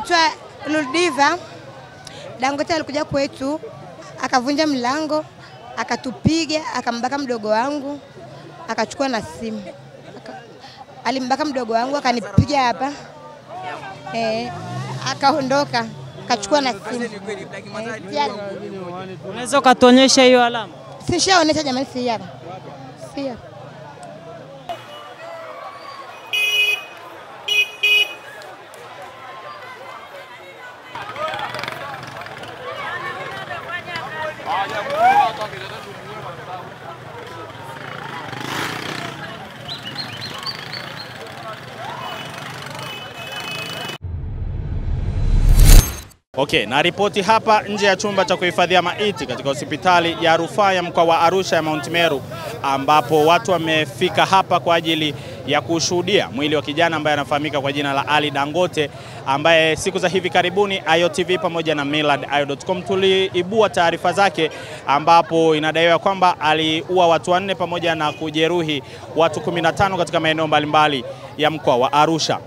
Itwa Ludiva. Dangote alikuja kwetu akavunja mlango akatupiga akambaka mdogo wangu akachukua na simu Aka, alimbaka mdogo wangu akanipiga hapa eh, akaondoka akachukua na simu pia- Unaweza ukatuonyesha hiyo alama? Sishaonyesha jamani, si hapa. Si hapa. Okay, na ripoti hapa nje ya chumba cha kuhifadhia maiti katika hospitali ya rufaa ya mkoa wa Arusha ya Mount Meru ambapo watu wamefika hapa kwa ajili ya kushuhudia mwili wa kijana ambaye anafahamika kwa jina la Ali Dangote ambaye siku za hivi karibuni IOTV pamoja na millardayo.com tuliibua taarifa zake ambapo inadaiwa kwamba aliua watu wanne pamoja na kujeruhi watu 15 katika maeneo mbalimbali ya mkoa wa Arusha.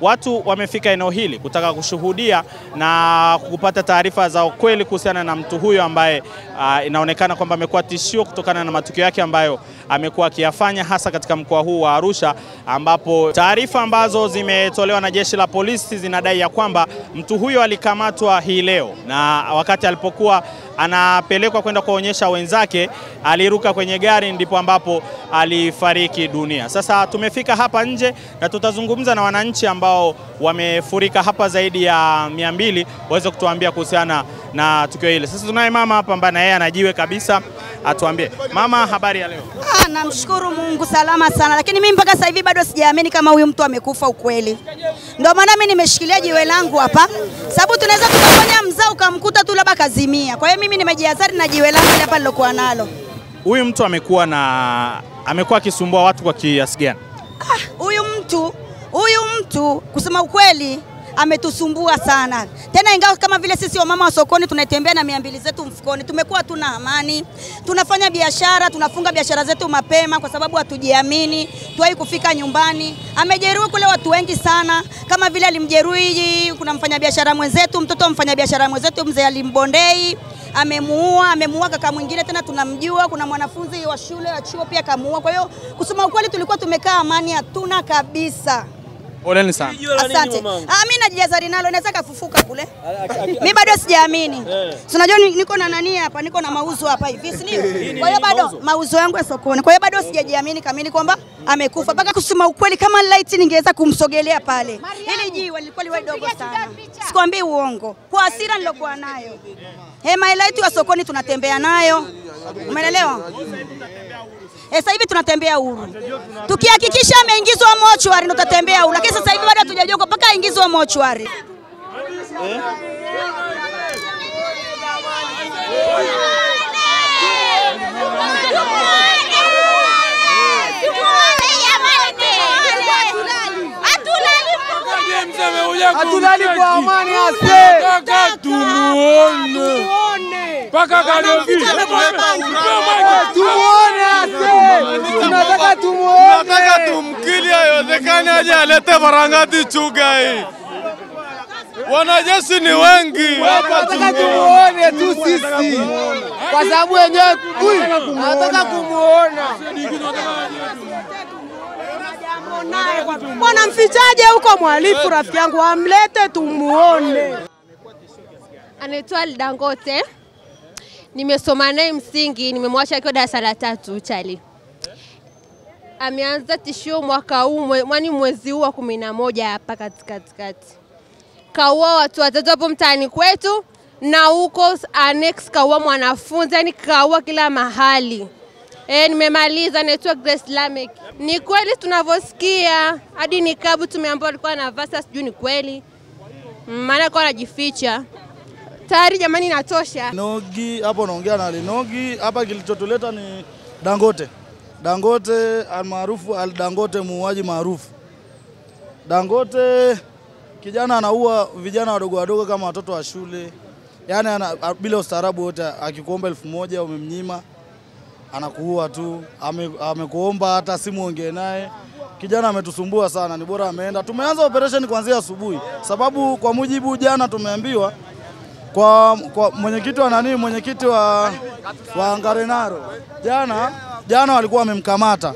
Watu wamefika eneo hili kutaka kushuhudia na kupata taarifa za ukweli kuhusiana na mtu huyo ambaye uh, inaonekana kwamba amekuwa tishio kutokana na matukio yake ambayo amekuwa akiyafanya hasa katika mkoa huu wa Arusha, ambapo taarifa ambazo zimetolewa na jeshi la polisi zinadai ya kwamba mtu huyo alikamatwa hii leo na wakati alipokuwa anapelekwa kwenda kuonyesha wenzake aliruka kwenye gari, ndipo ambapo alifariki dunia. Sasa tumefika hapa nje na tutazungumza na wananchi ambao wamefurika hapa zaidi ya mia mbili waweze kutuambia kuhusiana na tukio hili. Sasa tunaye mama hapa ambaye na yeye anajiwe kabisa, atuambie mama, habari ya leo? Ah, namshukuru Mungu salama sana, lakini mimi mpaka sasa hivi bado sijaamini kama huyu mtu amekufa ukweli. Ndio maana mimi nimeshikilia jiwe langu hapa, sababu tunaweza tukafanya mzaa ukamkuta tu labda kazimia. Kwa hiyo mimi nimejihadhari na jiwe langu hapa nilokuwa nalo. Huyu mtu amekuwa na amekuwa akisumbua watu kwa kiasi gani? Ah, Huyu mtu huyu mtu kusema ukweli ametusumbua sana tena, ingawa kama vile sisi wamama wa sokoni tunatembea na mia mbili zetu mfukoni, tumekuwa tuna amani, tunafanya biashara, tunafunga biashara zetu mapema kwa sababu hatujiamini, tuwahi kufika nyumbani. Amejeruhi kule watu wengi sana, kama vile alimjeruhi, kuna mfanyabiashara mwenzetu, mtoto mfanyabiashara mwenzetu mzee alimbondei amemuua, amemuua kaka mwingine tena tunamjua. Kuna mwanafunzi wa shule wa chuo pia kamuua. Kwa hiyo kusema ukweli, tulikuwa tumekaa amani, hatuna kabisa. Poleni sana. Asante. Ah, mimi najijaza linalo naweza kafufuka kule. Mimi bado sijaamini. Si unajua niko na nani hapa, niko na mauzo hapa hivi, si ndio? Kwa hiyo bado mauzo yangu ya sokoni. Kwa hiyo bado sijajiamini kamili kwamba amekufa. Mpaka kusema ukweli, kama light ningeweza kumsogelea pale. Hili jiwe lilikuwa liwe dogo sana. Sikwambii uongo. Kwa hasira nilokuwa nayo. Hema my light wa sokoni tunatembea nayo. Umeelewa? Eh, sasa hivi tunatembea huru. Tukihakikisha ameingizwa mochwari tutatembea huru. Lakini sasa hivi bado hatujajua mpaka aingizwe mochwari. Hatulali kwa amani tumuone. Mpaka. Tumuone. Tunataka tumuone. Tunataka haiwezekani aje alete Varangati chuga hii. Wanajeshi ni wengi Tunataka tumuone tu sisi. Kwa sababu wenyewe kumuona. Bwana mfichaje huko mwalifu rafiki yangu, amlete tumuone. Anaitwa lidangote nimesoma naye msingi, nimemwacha akiwa darasa la tatu chali. Ameanza tishio mwaka huu, mwani mwezi huu wa kumi na moja hapa katikatikati. kaua watu watatu hapo mtaani kwetu na huko annex kaua mwanafunzi, yani kaua kila mahali. E, nimemaliza. Naitwa Grace Lamek. Ni kweli tunavyosikia, hadi nikabu tumeambiwa alikuwa na vasa, sijui ni kweli, Mm, maana kwa anajificha tayari. Jamani, inatosha. Nogi hapo naongea na Linogi hapa. Kilichotuleta ni Dangote, Dangote almaarufu Al Dangote, muuaji maarufu. Dangote kijana anaua vijana wadogo wadogo kama watoto wa shule, yaani bila ustaarabu wote. Akikuomba elfu moja umemnyima, anakuua tu. Amekuomba hata simu ongee naye, kijana ametusumbua sana, ni bora ameenda. Tumeanza operation kuanzia asubuhi, sababu kwa mujibu jana tumeambiwa kwa, kwa mwenyekiti wa nani, mwenyekiti wa, wa Ngarenaro jana jana walikuwa wamemkamata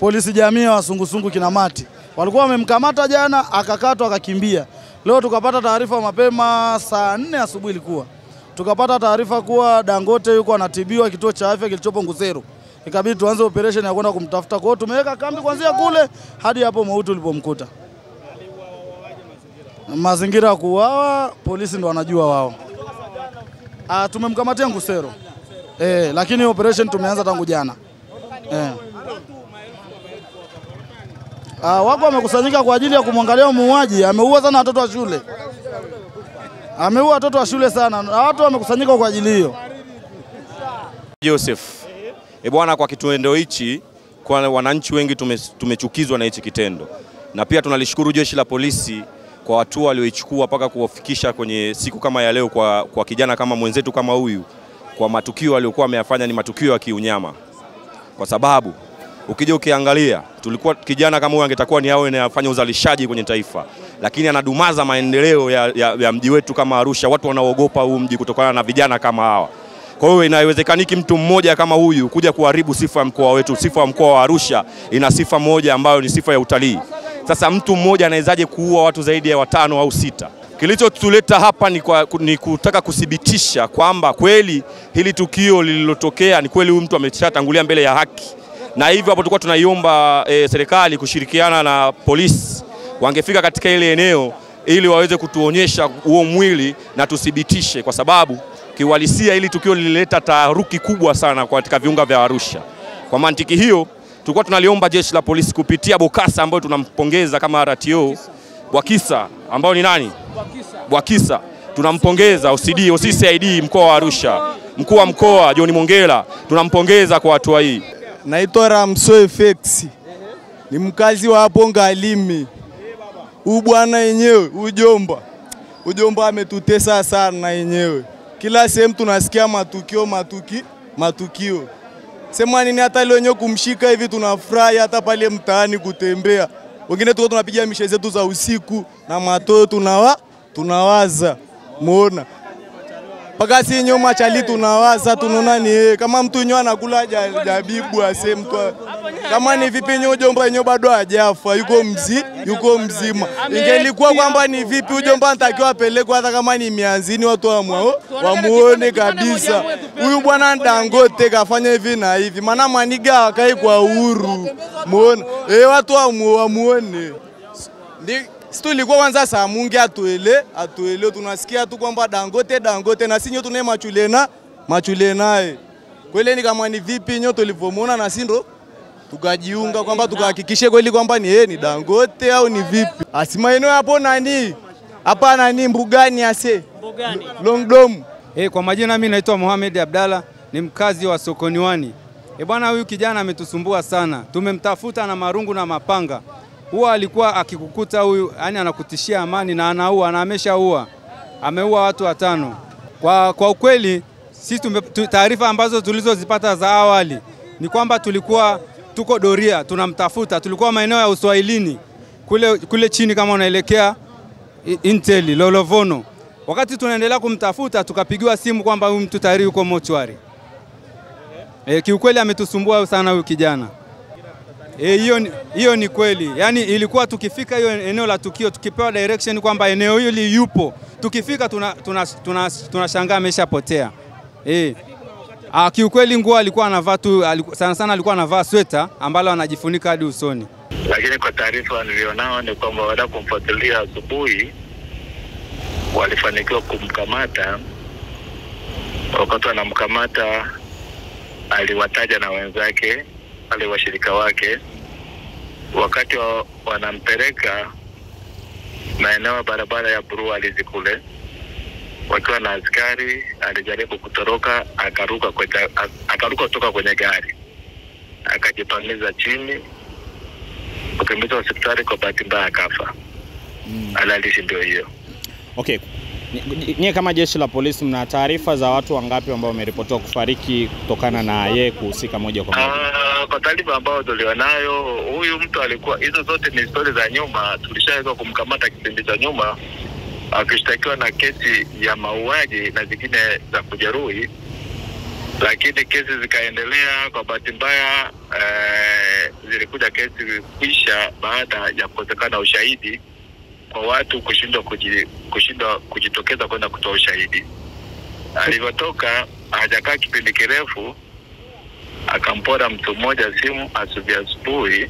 polisi jamii wa sungusungu kinamati, walikuwa wamemkamata jana, akakatwa akakimbia. Leo tukapata taarifa mapema saa nne asubuhi ilikuwa tukapata taarifa kuwa Dangote yuko anatibiwa kituo cha afya kilichopo Ngusero, ikabidi tuanze operation ya kwenda kumtafuta. Kwa hiyo tumeweka kambi kuanzia kule hadi hapo mauti ulipomkuta. Mazingira ya kuuawa polisi ndo wanajua wao. Ah, tumemkamatia Ngusero eh, lakini operation tumeanza tangu jana eh. Ah, wako wamekusanyika kwa ajili ya kumwangalia muuaji. Ameua sana watoto wa shule, ameua watoto wa shule sana, na watu wamekusanyika kwa ajili hiyo. Joseph. E bwana, kwa kitendo hichi kwa wananchi wengi tume, tumechukizwa na hichi kitendo, na pia tunalishukuru jeshi la polisi kwa hatua walioichukua mpaka kuwafikisha kwenye siku kama ya leo kwa, kwa kijana kama mwenzetu kama huyu, kwa matukio aliyokuwa ameyafanya ni matukio ya kiunyama, kwa sababu ukija ukiangalia, tulikuwa kijana kama huyu angetakuwa ni awe anafanya uzalishaji kwenye taifa, lakini anadumaza maendeleo ya, ya, ya mji wetu kama Arusha. Watu wanaogopa huu mji kutokana na vijana kama hawa. Kwa hiyo inawezekaniki mtu mmoja kama huyu kuja kuharibu sifa ya mkoa wetu. Sifa ya mkoa wa Arusha ina sifa moja ambayo ni sifa ya utalii. Sasa mtu mmoja anawezaje kuua watu zaidi ya watano au sita? Kilichotuleta hapa ni, kwa, ni kutaka kuthibitisha kwamba kweli hili tukio lililotokea ni kweli huyu mtu ameshatangulia mbele ya haki, na hivyo hapo tulikuwa tunaiomba e, serikali kushirikiana na polisi wangefika katika ile eneo ili waweze kutuonyesha huo mwili na tuthibitishe, kwa sababu kiuhalisia hili tukio lilileta taharuki kubwa sana katika viunga vya Arusha. Kwa mantiki hiyo, tulikuwa tunaliomba jeshi la polisi kupitia Bokasa ambayo tunampongeza kama RTO Bwakisa ambao ni nani? Bwakisa tunampongeza OCD, OCCID mkoa wa Arusha, mkuu wa mkoa John Mongela tunampongeza kwa hatua hii. Naitwa Ramso FX, ni mkazi wa hapo Ngalimi. Huyu bwana yenyewe ujomba, ujomba ametutesa sana yenyewe. Kila sehemu tunasikia matukio matuki, matukio. Sema nini, hata leo wenyewe kumshika hivi tunafurahi, hata pale mtaani kutembea, wengine tuko tunapiga mishe zetu za usiku na matoyo tunawa, tunawaza. Muona mpaka si nyuma chali tunawaza tunaona ni kama mtu nyo anakula jabibu ase mtu kama ni vipi nyo jomba nyo bado hajafa. Yuko mzi yuko mzima. Ingelikuwa kwamba ni vipi ujomba anatakiwa apelekwe hata kama ni mianzini watu wamwao wamuone kabisa. Huyu bwana Dangote kafanya hivi na hivi, maana maniga akai kwa uhuru. Muone. Eh, watu wamuone. Ndi si tulikuwa kwanza saa mungi atuele atuele, tunasikia tu kwamba Dangote Dangote, na sinyo tunaye machulena, machulena e. Kwele kweli. Ni kama ni vipi nyo tulivyomwona, na sindo tukajiunga kwamba tukahakikishe kweli kwamba ni yeye ni Dangote au ni vipi. Asima Asimaeneo hapo nani hapa nani mbugani ase Mbugani. Longdom. Eh, kwa majina mimi naitwa Mohamed Abdalla ni mkazi wa Sokoniwani. Eh, bwana huyu kijana ametusumbua sana. Tumemtafuta na marungu na mapanga. Huwa alikuwa akikukuta huyu, yani anakutishia amani na anaua na ameshaua. Ameua watu watano. Kwa, kwa ukweli sisi taarifa ambazo tulizozipata za awali ni kwamba tulikuwa tuko doria tunamtafuta, tulikuwa maeneo ya Uswahilini kule, kule chini kama unaelekea Intel Lolovono. Wakati tunaendelea kumtafuta tukapigiwa simu kwamba huyu mtu tayari yuko mochwari. E, kiukweli ametusumbua sana huyu kijana. Hiyo e, hiyo ni kweli. Yaani ilikuwa tukifika hiyo eneo la tukio tukipewa direction kwamba eneo hili yupo, tukifika tunashangaa tuna, tuna, tuna, ameshapotea. E. Ah, kiukweli nguo alikuwa anavaa tu sana sana alikuwa anavaa sweta ambalo anajifunika hadi usoni. Lakini kwa taarifa nilionao ni kwamba baada kumfuatilia asubuhi walifanikiwa kumkamata. Wakati wanamkamata, aliwataja na wenzake wale washirika wake. Wakati wa, wanampeleka maeneo ya barabara ya Burualizi kule, wakiwa na askari, alijaribu kutoroka, akaruka kwenye, akaruka kutoka kwenye gari, akajipangiza chini, kukimbizwa hospitali, kwa bahati mbaya akafa. Mm. Halalishi ndio hiyo. Okay. Nyie kama jeshi la polisi mna taarifa za watu wangapi ambao wameripotiwa kufariki kutokana na yeye kuhusika moja kwa moja? Kwa taarifa ambayo tulionayo, huyu mtu alikuwa, hizo zote ni stori za nyuma, tulishaweza kumkamata kipindi cha nyuma akishtakiwa na kesi ya mauaji na zingine za kujeruhi, lakini kesi zikaendelea. Kwa bahati mbaya eh, zilikuja kesi kuisha baada ya kukosekana ushahidi kwa watu kushindwa kuji, kushindwa kujitokeza kwenda kutoa ushahidi. Alivyotoka hajakaa kipindi kirefu, akampora mtu mmoja simu asubuhi asubuhi,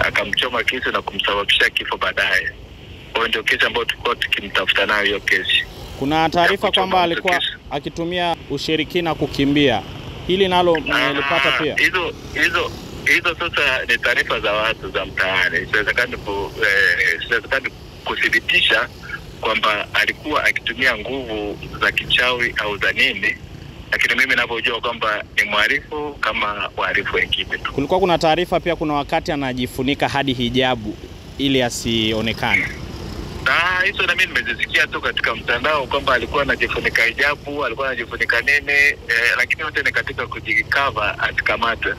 akamchoma kisu na kumsababisha kifo baadaye. Kwa ndio kesi ambayo tulikuwa tukimtafuta nayo hiyo kesi. Kuna taarifa kwamba alikuwa akitumia ushirikina kukimbia. Hili nalo nilipata pia? Hizo hizo hizo sasa ni taarifa za watu za mtaani, siwezekani ku, eh, kuthibitisha kwamba alikuwa akitumia nguvu za kichawi au za nini, lakini mimi ninavyojua kwamba ni mhalifu kama wahalifu wengine tu. Kulikuwa kuna taarifa pia, kuna wakati anajifunika hadi hijabu ili asionekane. Na hizo nami mimi nimezisikia tu katika mtandao kwamba alikuwa anajifunika hijabu, alikuwa anajifunika nini eh, lakini yote ni katika kujikava asikamatwe.